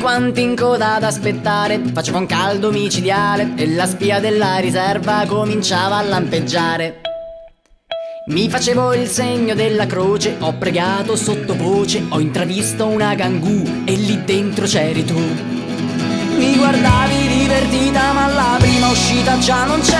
quanti in coda ad aspettare. Faceva un caldo micidiale E la spia della riserva cominciava a lampeggiare. Mi facevo il segno della croce, ho pregato sottovoce, ho intravisto una gangù e lì dentro c'eri tu. Mi guardavi divertita ma la prima uscita già non c'eri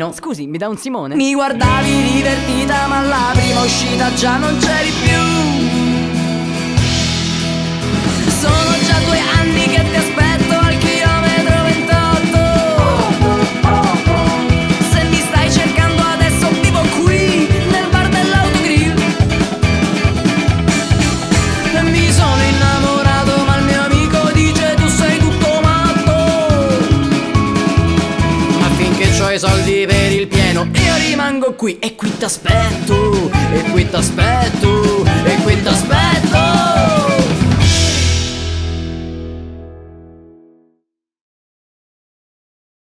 panino Scusi, mi dà un Simone? Mi guardavi divertita ma la prima uscita già non c'eri più i soldi per il pieno. Io rimango qui e qui t'aspetto E qui t'aspetto E qui